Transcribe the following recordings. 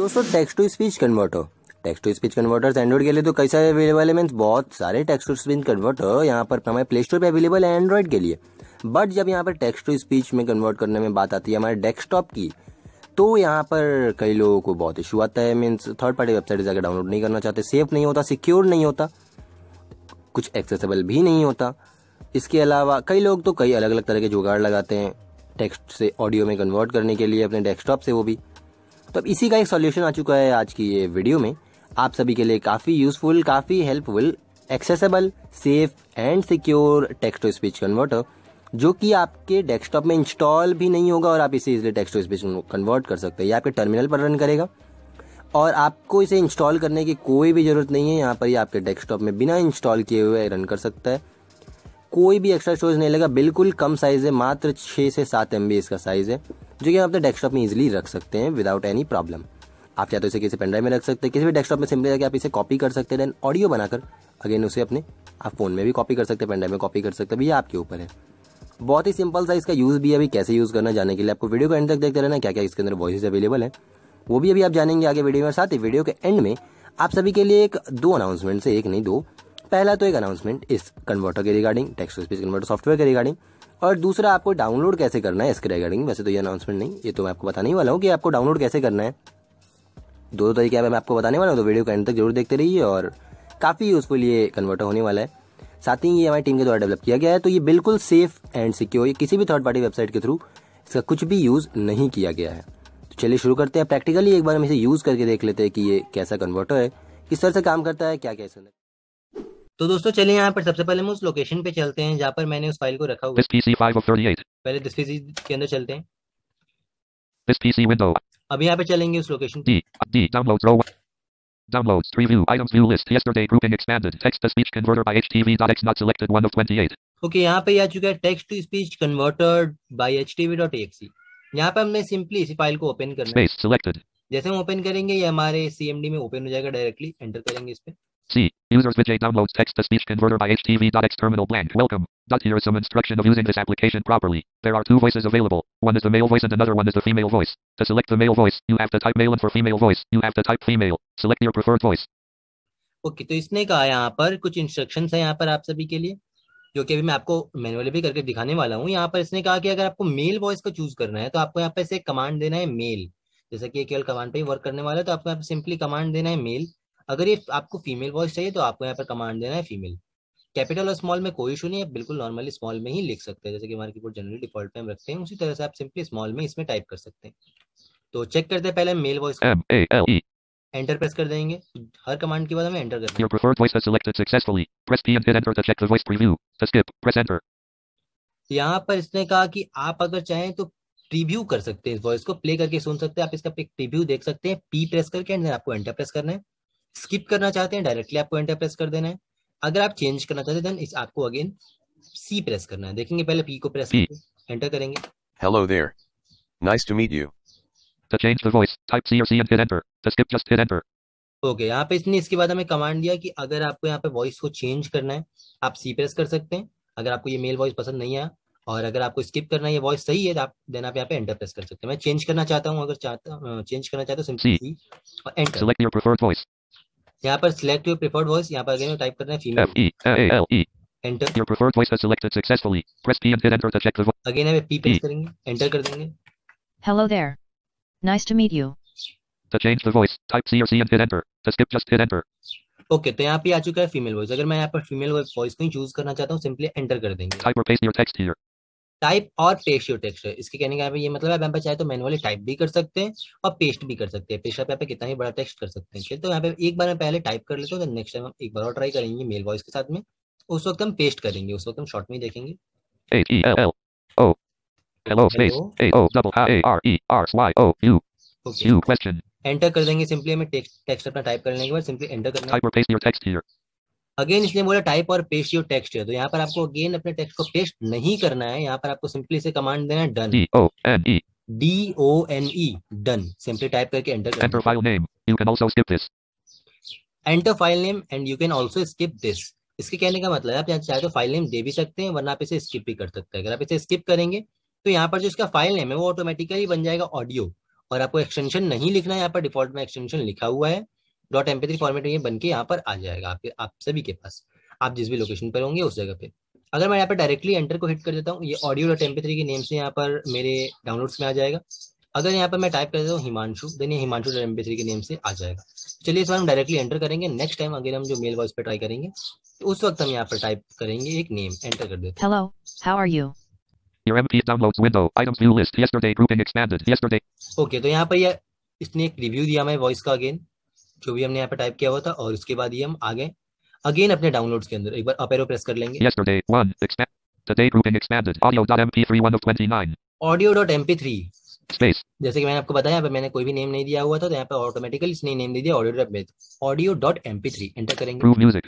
दोस्तों text to speech converter text to speech converters Android के लिए तो कई सारे अवेलेबल है। मीन्स बहुत सारे टेक्स्ट टू स्पीच कन्वर्टर यहाँ पर हमारे प्ले स्टोर पर अवेलेबल है एंड्रॉइड के लिए। बट जब यहाँ पर टेक्स्ट टू स्पीच में कन्वर्ट करने में बात आती है हमारे डेस्कटॉप की तो यहाँ पर कई लोगों को बहुत इशू आता है। मीन्स थर्ड पार्टी वेबसाइट जाकर डाउनलोड नहीं करना चाहते सेफ़ नहीं होता सिक्योर नहीं होता, कुछ एक्सेसिबल भी नहीं होता। इसके अलावा कई लोग तो कई अलग अलग तरह के जुगाड़ लगाते हैं टेक्स्ट से ऑडियो में कन्वर्ट करने के लिए अपने डेस्कटॉप से वो भी। तो अब इसी का एक सॉल्यूशन आ चुका है आज की ये वीडियो में। आप सभी के लिए काफ़ी यूजफुल काफ़ी helpful accessible safe and secure text to speech converter जो कि आपके डेस्कटॉप में इंस्टॉल भी नहीं होगा और आप इसे easily text to speech convert कर सकते हैं। ये आपके टर्मिनल पर रन करेगा। और आपको इसे इंस्टॉल करने की कोई भी ज़रूरत नहीं है। यहाँ पर ये आपके डेस्कटॉप में बिना इंस्टॉल किए हुए रन कर सकता है। कोई भी एक्स्ट्रा स्टोरेज नहीं लगा। बिल्कुल कम साइज़ है, मात्र छः से सात एम इसका साइज़ है, जो कि आप अपने डेस्कटॉप में इजीली रख सकते हैं विदाउट एनी प्रॉब्लम आप चाहे तो इसे किसी पेनड्राइव में रख सकते हैं, किसी भी डेस्कटॉप में सिंपली जाकर आप इसे कॉपी कर सकते हैं देन ऑडियो बनाकर अगेन उसे अपने आप फ़ोन में भी कॉपी कर सकते हैं पेनड्राइव में कॉपी कर सकते हैं भैया आपके ऊपर है। बहुत ही सिंपल सा इसका यूज़ भी अभी कैसे यूज़ करना जाने के लिए आपको वीडियो को एंड तक देखते रहना क्या क्या इसके अंदर वॉइस अवेलेबल है, वो भी अभी आप जानेंगे आगे वीडियो में। साथ ही वीडियो के एंड में आप सभी के लिए एक दो अनाउंसमेंट से, एक नहीं, दो पहला तो एक अनाउंसमेंट इस कन्वर्टर के regarding text speech converter software के रिगार्डिंग और दूसरा आपको डाउनलोड कैसे करना है इसके रिगार्डिंग वैसे तो ये अनाउंसमेंट नहीं, ये तो मैं आपको बताने वाला हूँ कि आपको डाउनलोड कैसे करना है। दो दो तरीके मैं आपको बताने वाला हूँ तो वीडियो को एंड तक ज़रूर देखते रहिए, और काफ़ी यूजफुल ये कन्वर्टर होने वाला है। साथ ही ये हमारी टीम के द्वारा डेवलप किया गया है तो ये बिल्कुल सेफ़ एंड सिक्योर ये किसी भी थर्ड पार्टी वेबसाइट के थ्रू इसका कुछ भी यूज़ नहीं किया गया है। तो चलिए शुरू करते हैं प्रैक्टिकली एक बार हम इसे यूज़ करके देख लेते हैं कि ये कैसा कन्वर्टर है, किस तरह से काम करता है क्या अंदर तो दोस्तों चलिए यहाँ पर सबसे पहले हम उस लोकेशन पे चलते हैं जहाँ पर मैंने उस फ़ाइल को रखा हुआ PC 5 of 38. पहले दिस पीसी के अंदर चलते हैं This PC window. अब यहाँ पे चलेंगे उस location D. D. Downloads row Downloads. Preview. Items view list. Yesterday grouping expanded. Text to speech converter by HTV.x not selected 1 of 28. Okay यहाँ पे आ चुका है text to speech converter T V यहाँ पे हमने सिंपली इसी फ़ाइल को ओपन करना है Space. Selected. जैसे हम ओपन करेंगे ये हमारे सीएमडी में ओपन हो जाएगा डायरेक्टली एंटर करेंगे इस पे C. Users Vijay downloads text to speech converter by HTV.x terminal blank. Welcome. Dot here is some instruction of using this application properly. There are two voices available. One is the male voice and another one is the female voice. To select the male voice, you have to type male and for female voice, you have to type female. Select your preferred voice. Okay तो इसने कहा यहाँ पर कुछ instructions है यहाँ पर आप सभी के लिए जो कि अभी मैं आपको मैनुअली भी करके दिखाने वाला हूँ यहाँ पर इसने कहा कि अगर आपको मेल वॉइस को चूज करना है तो आपको यहाँ पर से कमांड देना है मेल जैसा कि ये केवल कमांड पे ही वर्क करने वाला है तो आपको यहाँ पर सिंपली कमांड देना है मेल अगर ये आपको फीमेल वॉइस चाहिए तो आपको यहाँ पर कमांड देना है फीमेल कैपिटल और स्मॉल में कोई इशू नहीं है बिल्कुल नॉर्मली स्मॉल में ही लिख सकते हैं। जैसे कि हमारे कीबोर्ड जनरली डिफ़ॉल्ट पे हम रखते हैं उसी तरह से आप सिंपली स्मॉल में इसमें टाइप कर सकते हैं। तो चेक करते हैं पहले मेल वॉइस. एंटर प्रेस कर देंगे। हर कमांड के बाद हमें एंटर करना है। Preferred voice is selected successfully. Press P and hit enter to check the voice preview. To skip, press enter. यहाँ पर इसने कहा कि आप अगर चाहें तो प्रीव्यू कर सकते हैं इस वॉइस को। प्ले करके सुन सकते हैं। आप इसका प्रीव्यू देख सकते हैं। पी प्रेस करके एंड आपको एंटर प्रेस करना है। स्किप करना चाहते हैं डायरेक्टली आपको एंटर प्रेस कर देना है। अगर आप चेंज करना चाहते हैं देन इस आपको अगेन सी प्रेस करना है। देखेंगे पहले पी को प्रेस करके एंटर करेंगे। Hello there. Nice to meet you. To change the voice, type C or C and hit enter. To skip, just hit enter. Okay यहाँ पे इसने इसके बाद हमें कमांड दिया कि अगर आपको यहाँ पे वॉइस को चेंज करना है आप सी प्रेस कर सकते हैं। अगर आपको ये मेल वॉइस पसंद नहीं आया और अगर आपको स्किप करना है ये वॉइस सही है तो आप देन आप यहाँ पे एंटर प्रेस कर सकते हैं। मैं चेंज करना चाहता हूँ अगर चाहता चेंज करना चाहता हूँ सिंपली और enter Select your preferred voice. यहाँ पर सिलेक्ट योर प्रेफर्ड वॉइस यहाँ पर गेम टाइप करना है female enter your preferred voice has selected successfully press P and enter to check the voice again हम पी प्रेस करेंगे enter कर देंगे. Hello there nice to meet you To change the voice, type C or C and hit enter. To skip, just hit enter. तो यहाँ पे आ चुका है फीमेल वॉइस अगर मैं यहाँ पर फीमेल वॉइस को ही choose करना चाहता हूँ, सिंपली एंटर कर देंगे. Type or paste your. Type or paste your text है। इसके कहने का ये मतलब है यहाँ पे चाहे तो मैनुअली टाइप भी कर सकते हैं और पेस्ट भी कर सकते हैं। पेस्ट आप यहाँ पे कितना ही बड़ा टेक्स्ट कर सकते हैं। तो यहाँ पे एक बार मैं पहले टाइप कर लेता हूँ नेक्स्ट टाइम हम एक बार और ट्राई करेंगे मेल वॉइस के साथ में। उस वक्त हम पेस्ट करेंगे उस वक्त हम शॉर्ट में ही देखेंगे। H E E. एंटर कर देंगे सिंपली हमें टेक्स्ट टेक्स्ट अपना टाइप करने के बाद सिंपली एंटर करना। अगेन इसने बोला टाइप और पेस्ट योर टेक्स्ट है तो यहाँ पर आपको अगेन अपने टेक्स्ट को पेस्ट नहीं करना है. यहाँ पर आपको सिंपली से कमांड देना है done. D O N E done simply type करके एंटर करना file name. You can also skip this. Enter file name and you can also skip this इसके कहने का मतलब है आप यहाँ चाहे तो फ़ाइल नेम दे भी सकते हैं वरना आप इसे स्किप भी कर सकते हैं. अगर आप इसे स्किप करेंगे तो यहाँ पर जो इसका फ़ाइल नेम है वो ऑटोमेटिकली बन जाएगा ऑडियो और आपको एक्सटेंशन नहीं लिखना है यहाँ पर डिफ़ॉल्ट में एक्सटेंशन लिखा हुआ है. डॉट एम फॉर्मेट में ये बन के यहाँ पर आ जाएगा आपके आप सभी के पास आप जिस भी लोकेशन पर होंगे उस जगह पे अगर मैं यहाँ पर डायरेक्टली एंटर को हिट कर देता हूँ ये ऑडियो डॉट एम के नेम से यहाँ पर मेरे डाउनलोड्स में आ जाएगा अगर यहाँ पर मैं टाइप कर देता हूँ हिमांशु देन ये हिमांशु डॉट एम के नेम से आ जाएगा चलिए इस बार हम डायरेक्टली एंटर करेंगे नेक्स्ट टाइम अगर हम जो मेल वॉइस पे ट्राई करेंगे तो उस वक्त हम यहाँ पर टाइप करेंगे एक नेम एंटर कर देते Hello, how are you? Your MP downloads window. Items view list. Yesterday grouping expanded. Yesterday. Okay तो यहाँ पर ये इसने एक रिव्यू दिया हमें वॉइस का अगेन जो भी हमने यहाँ पर टाइप किया हुआ था और उसके बाद ये हम आगे अगेन अपने डाउनलोड्स के अंदर एक बार अप एरो प्रेस कर लेंगे Yesterday. One. Expand. Today grouping expanded. Audio.mp3 1 of 29. Audio dot M Space. जैसे कि मैंने आपको बताया यहाँ पे मैंने कोई भी नेम नहीं दिया हुआ था तो यहाँ पे ऑटोमेटिकली इसने नेम दे दिया audio dot audio dot M enter करेंगे Groove music.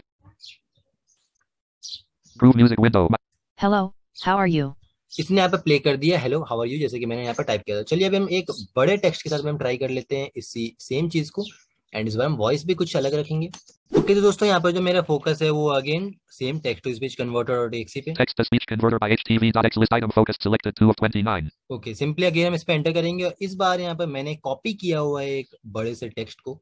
Groove music window. Hello, how are you? इसने यहाँ पे प्ले कर दिया हेलो हाउ आर यू जैसे कि मैंने यहाँ पर टाइप किया था चलिए अभी हम एक बड़े टेक्स्ट के साथ में हम ट्राई कर लेते हैं इसी सेम चीज़ को एंड इस बार हम वॉइस भी कुछ अलग रखेंगे ओके तो दोस्तों यहाँ पर जो मेरा फोकस है वो again same text to speech converter और डीएक्सी पे text to speech converter by HTV.x list item focus selected 2 of 29. Okay simply again हम इस पे एंटर करेंगे और इस बार यहाँ पर मैंने कॉपी किया हुआ है एक बड़े से टेक्स्ट को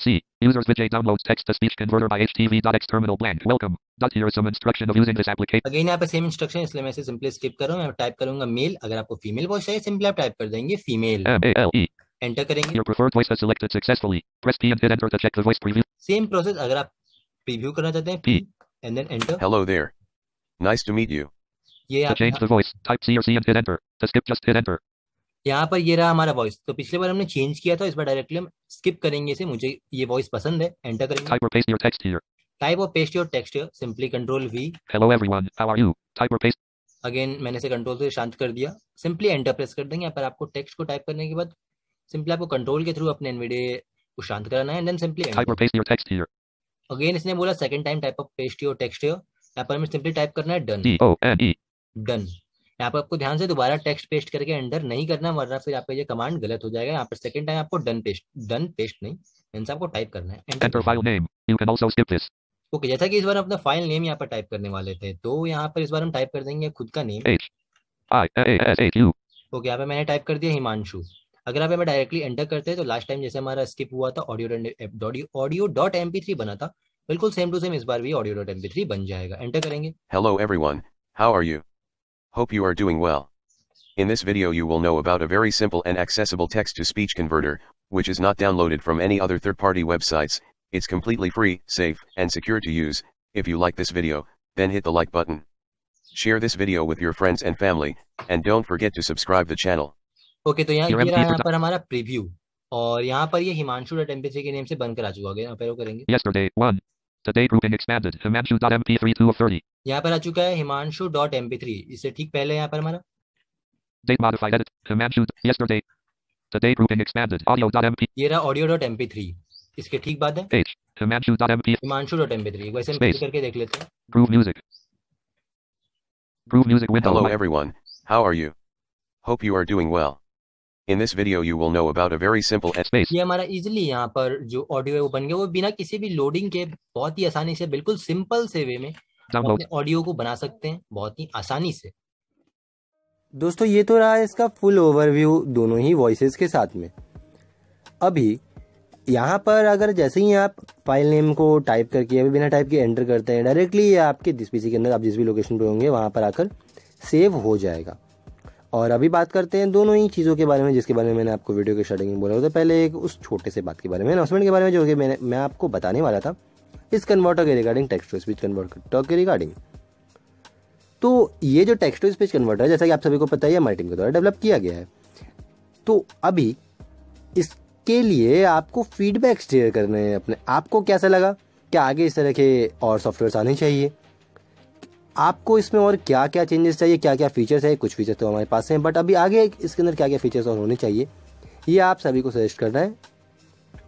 C. Users Vijay downloads text to speech converter by HTV.x terminal blank. Welcome. Dot here is some instruction of using this application. Again यहाँ पे सेम इंस्ट्रक्शन इसलिए मैं इसे सिंपली स्किप कर रहा हूँ मैं टाइप करूंगा मेल अगर आपको फीमेल वॉइस चाहिए सिंपली आप टाइप कर देंगे female M A L E. Enter करेंगे Your preferred voice is selected successfully. Press P and hit enter to check the voice preview. Same process अगर आप प्रीव्यू करना चाहते हैं P. And then enter Hello there. Nice to meet you. ये To आप change the voice, type C or C and hit enter. To skip, just hit enter. यहाँ पर ये रहा हमारा वॉइस तो पिछले बार हमने चेंज किया था इस बार डायरेक्टली हम स्किप करेंगे इसे। मुझे ये वॉइस पसंद है। एंटर करेंगे. Type or paste your text simply control V Hello everyone. How are you? Type or paste. Again मैंने इसे कंट्रोल से शांत कर दिया। सिंपली एंटर प्रेस कर देंगे। यहाँ पर आपको टेक्स्ट को टाइप करने के बाद सिंपली आपको कंट्रोल के थ्रू अपने एनवीडे को शांत कराना है। And then simply Type or paste your text here. Again इसने बोला second time type of paste your text here यहाँ पर हमें सिंपली टाइप करना है डन. डन यहाँ पर आपको ध्यान से दोबारा टेक्स्ट पेस्ट करके एंटर नहीं करना वरना फिर आपका ये कमांड गलत हो जाएगा। यहाँ पर सेकंड टाइम आपको डन पेस्ट डन पेस्ट नहीं आपको टाइप करना है। Enter file name. You can also skip this. Okay जैसा कि इस बार हम अपना फ़ाइल नेम यहाँ पर टाइप करने वाले थे तो यहाँ पर इस बार हम टाइप कर देंगे खुद का नेम. ओके यहाँ पे मैंने टाइप कर दिया हिमांशु। अगर आप हमें डायरेक्टली एंटर करते हैं तो लास्ट टाइम जैसे हमारा स्किप हुआ था audio audio dot M P three बना था बिल्कुल सेम टू सेम इस बार भी audio dot M P three बन जाएगा। एंटर करेंगे। Hello everyone. How are you? Hope you are doing well. In this video you will know about a very simple and accessible text-to-speech converter, which is not downloaded from any other third-party websites, it's completely free, safe, and secure to use. If you like this video, then hit the like button. Share this video with your friends and family, and don't forget to subscribe the channel. Okay तो यहाँ Your ये रहा MP यहाँ पर हमारा preview और यहाँ पर ये हिमांशु डॉट एम के नेम से बनकर आ चुका है यहाँ पर वो करेंगे Yesterday 1. Today grouping expanded. Himanshu.mp3 2 of 30. यहाँ पर आ चुका है हिमांशु डॉट एम इससे ठीक पहले यहाँ पर हमारा Date modified edit. Himanshu. Yesterday. Today grouping expanded. Audio.mp. ये रहा ऑडियो डॉट एम इसके ठीक बाद है H. Himanshu.mp. Himanshu dot M एक वैसे हम Space. click करके देख लेते हैं Groove music. Groove music window. Hello everyone. How are you? Hope you are doing well. In this video you will know about a very simple Space. ये हमारा easily यहाँ पर जो ऑडियो है वो बन गया। वो बिना किसी भी लोडिंग के बहुत ही आसानी से बिल्कुल सिंपल से वे में अपने ऑडियो को बना सकते हैं बहुत ही आसानी से। दोस्तों ये तो रहा इसका फुल ओवरव्यू दोनों ही वॉइसेस के साथ में। अभी यहाँ पर अगर जैसे ही आप फ़ाइल नेम को टाइप करके अभी बिना टाइप के एंटर करते हैं डायरेक्टली ये आपके जिस पीसी के अंदर आप जिस भी लोकेशन पे होंगे वहाँ पर आकर सेव हो जाएगा। और अभी बात करते हैं दोनों ही चीज़ों के बारे में, जिसके बारे में मैंने आपको वीडियो के स्टार्टिंग में बोला था। पहले एक उस छोटे से बात के बारे में अनाउंसमेंट के बारे में, जो कि मैंने मैं आपको बताने वाला था। इस कन्वर्टर के regarding text to speech converter के रिगार्डिंग तो ये जो टेक्स्ट टू स्पीच कन्वर्टर है, जैसा कि आप सभी को पता ही हमारी टीम के द्वारा डेवलप किया गया है। तो अभी इसके लिए आपको फीडबैक शेयर करने हैं अपने आपको कैसा लगा? क्या आगे इस तरह के और सॉफ्टवेयर आने चाहिए? आपको इसमें और क्या क्या चेंजेस चाहिए क्या क्या फीचर्स है? कुछ फीचर्स तो हमारे पास हैं बट अभी आगे इसके अंदर क्या क्या फीचर्स और होने चाहिए, ये आप सभी को सजेस्ट करना है।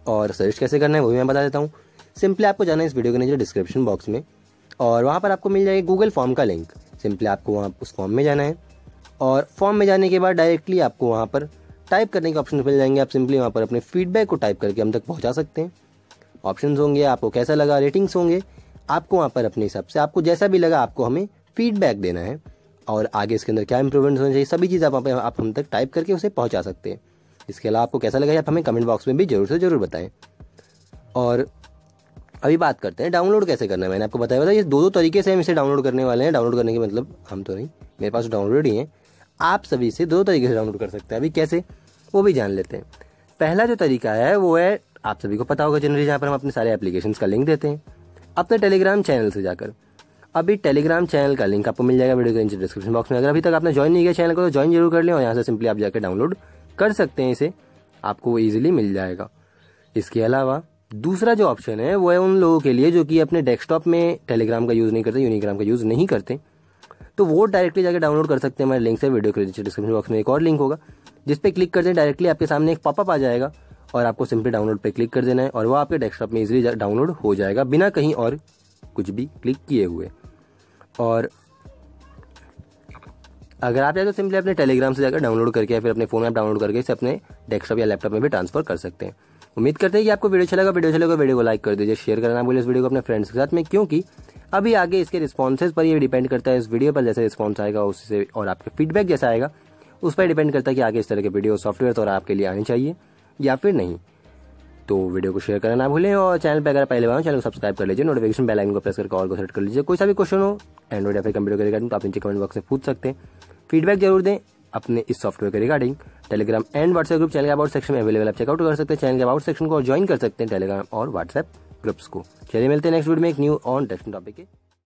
और सजेस्ट कैसे करना है, वो भी मैं बता देता हूँ। सिंपली आपको जाना है इस वीडियो के नीचे डिस्क्रिप्शन बॉक्स में, और वहाँ पर आपको मिल जाएगा गूगल फॉर्म का लिंक सिंपली आपको वहाँ, उस फॉर्म में जाना है, और फॉर्म में जाने के बाद डायरेक्टली आपको वहाँ पर टाइप करने के ऑप्शन मिल जाएँगे। आप सिंपली वहाँ पर अपने फीडबैक को टाइप करके हम तक पहुँचा सकते हैं। ऑप्शंस होंगे, आपको कैसा लगा रेटिंग्स होंगे आपको वहाँ पर अपने हिसाब से, आपको जैसा भी लगा आपको हमें फीडबैक देना है। और आगे इसके अंदर क्या इंप्रूवमेंट्स होना चाहिए, सभी चीज़ आप वहाँ पे, आप हम तक टाइप करके उसे पहुँचा सकते हैं। इसके अलावा आपको कैसा लगा आप हमें कमेंट बॉक्स में भी ज़रूर से ज़रूर बताएँ। और अभी बात करते हैं डाउनलोड कैसे करना है? मैंने आपको बताया था, ये दो दो तरीके से हम इसे डाउनलोड करने वाले हैं। डाउनलोड करने के मतलब हम तो नहीं, मेरे पास डाउनलोड ही है। आप सभी से दो तरीके से डाउनलोड कर सकते हैं। अभी कैसे, वो भी जान लेते हैं। पहला जो तरीका है, वो है, आप सभी को पता होगा जनरली जहाँ पर हम अपने सारे एप्लीकेशन का लिंक देते हैं। अपने टेलीग्राम चैनल से जाकर। अभी टेलीग्राम चैनल का लिंक आपको मिल जाएगा वीडियो के नीचे डिस्क्रिप्शन बॉक्स में। अगर अभी तक आपने ज्वाइन नहीं किया चैनल को तो ज्वाइन ज़रूर कर लें और यहाँ से सिंपली आप जाकर डाउनलोड कर सकते हैं इसे। आपको वो ईजिली मिल जाएगा। इसके अलावा, दूसरा जो ऑप्शन है, वो है उन लोगों के लिए जो कि अपने डेस्कटॉप में टेलीग्राम का यूज़ नहीं करते यूनिग्राम का यूज़ नहीं करते। तो वो डायरेक्टली जाकर डाउनलोड कर सकते हैं। हमारे लिंक से वीडियो के नीचे डिस्क्रिप्शन बॉक्स में एक और लिंक होगा, जिस पर क्लिक करते हैं डायरेक्टली आपके सामने एक पॉपअप आ जाएगा। और आपको सिंपली डाउनलोड पे क्लिक कर देना है और वो आपके डेस्कटॉप में इजीली डाउनलोड हो जाएगा, बिना कहीं और कुछ भी क्लिक किए हुए। और अगर आप चाहे तो सिंपली अपने टेलीग्राम से जाकर डाउनलोड करके या फिर अपने फ़ोन में डाउनलोड करके इसे अपने डेस्कटॉप या लैपटॉप में भी ट्रांसफ़र कर सकते हैं। उम्मीद करते हैं कि आपको वीडियो चलेगा वीडियो चलेगा वीडियो को लाइक कर दीजिए शेयर करना बोले इस वीडियो को अपने फ्रेंड्स के साथ में, क्योंकि अभी आगे इसके रिस्पॉन्सेज पर ये डिपेंड करता है। इस वीडियो पर जैसे रिस्पॉन्स आएगा, उससे और आपके फीडबैक जैसा आएगा, उस पर डिपेंड करता है कि आगे इस तरह के वीडियो सॉफ्टवेयर तो आपके लिए आने चाहिए। या फिर नहीं। तो वीडियो को शेयर करना ना भूलें और चैनल पर अगर पहले बार चैनल को सब्सक्राइब कर लीजिए नोटिफिकेशन बेल आइकन को प्रेस करके ऑल को सेट कर लीजिए। कोई सा भी क्वेश्चन हो एंड्रॉइड या फिर कंप्यूटर के रिगार्डिंग तो आप नीचे कमेंट बॉक्स में पूछ सकते हैं। फीडबैक ज़रूर दें अपने इस सॉफ्टवेयर के regarding Telegram and WhatsApp group channel के अबाउट सेक्शन में अवेलेबल आप चेकआउट कर सकते हैं। चैनल के अबाउट सेक्शन को ज्वाइन कर सकते हैं टेलीग्राम और व्हाट्सएप ग्रुप्स को। चलिए मिलते हैं नेक्स्ट वीडियो में एक न्यू ऑन टेक्स्ट टॉपिक के।